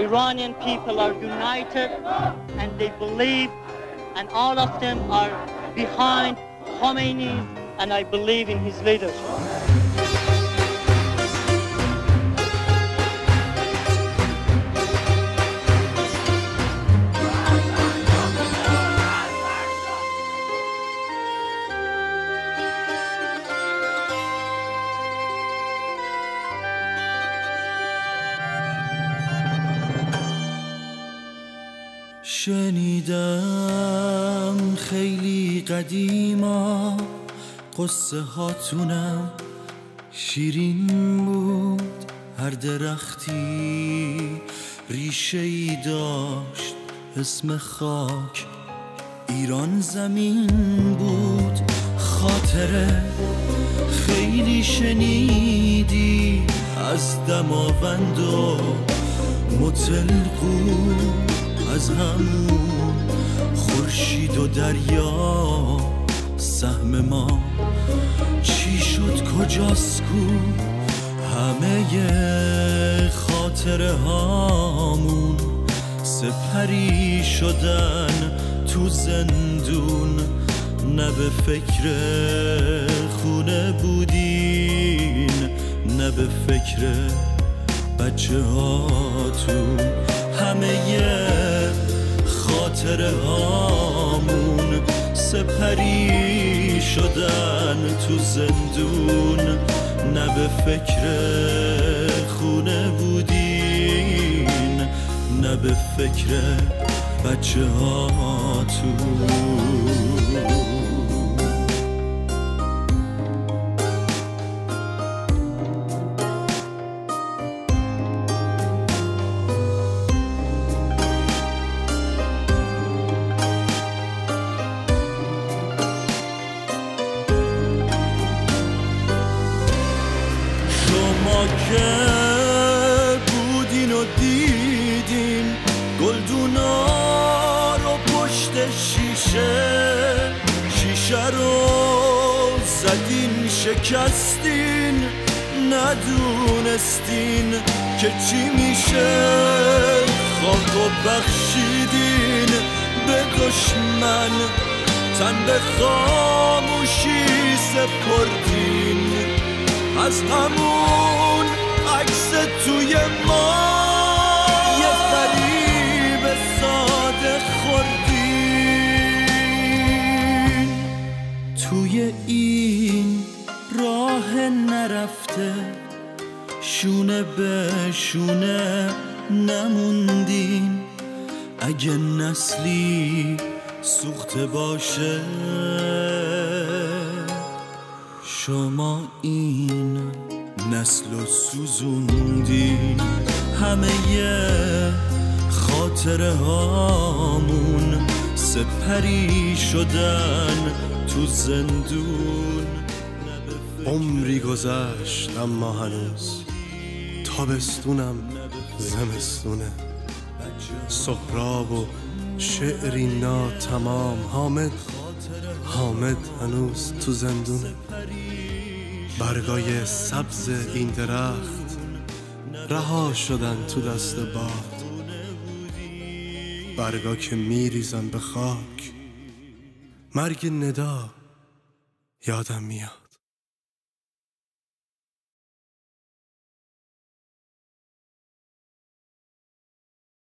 Iranian people are united and they believe, and all of them are behind Khomeini, and I believe in his leadership. شنیدم خیلی قدیما قصه هاتونم شیرین بود هر درختی ریشه ای داشت اسم خاک. ایران زمین بود خاطره خیلی شنیدی. از دماوند و متلقو از همون خورشید و دریا سهم ما چی شد کجاست کو؟ همه خاطره هامون سپری شدن تو زندون. نه به فکر خونه بودین نه به فکر بچه هاتون همه خاطره هامون سپری شدن تو زندون. نه به فکر خونه بودین نه به فکر بچه هاتون که بودین و دیدین گلدونا رو پشت شیشه شیشه رو زدین شکستین ندونستین که چی میشه. خاک و بخشیدین به دشمن تن به خاموشی سپردین. از همون عکس توی ما. یه فریب ساده خوردین توی این راه نرفته شونه به شونه نموندین اگه نسلی سوخته باشه شما این نسل و سوزوندین همه خاطره هامون سپری شدن تو زندون. عمری گذشت اما هنوز تابستونم زمستونه. سهراب و شعری نا تمام حامد حامد هنوز تو زندونه. برگای سبز این درخت رها شدن تو دست باد. برگا که میریزن به خاک مرگ ندا یادم میاد.